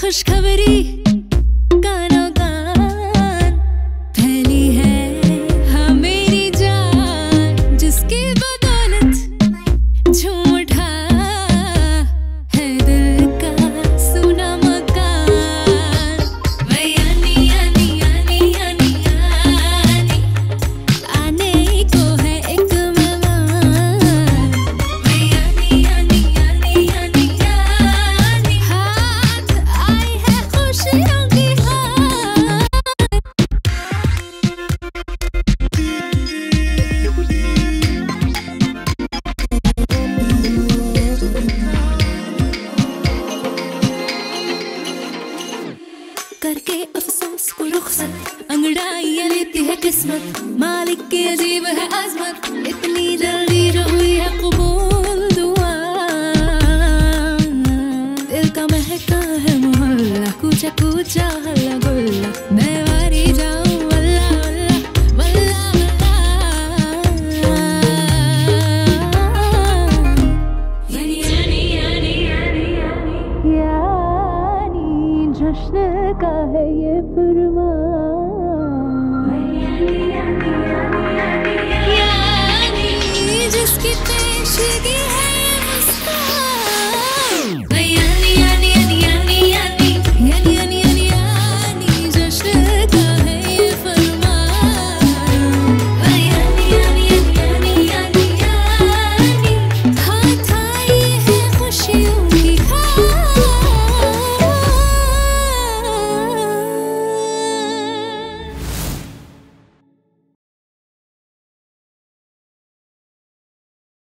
खुशखबरी करके अफसोस को रुखसत, अंगड़ाइयाँ लेती है किस्मत। मालिक की अजीब है आजमत इतनी जल्दी रोई है कबूल, दुआ। दिल का महका है मोहल्ला कूचा कूचा हल्ला गुल्ला। का है ये फरमान जिसकी पेशगी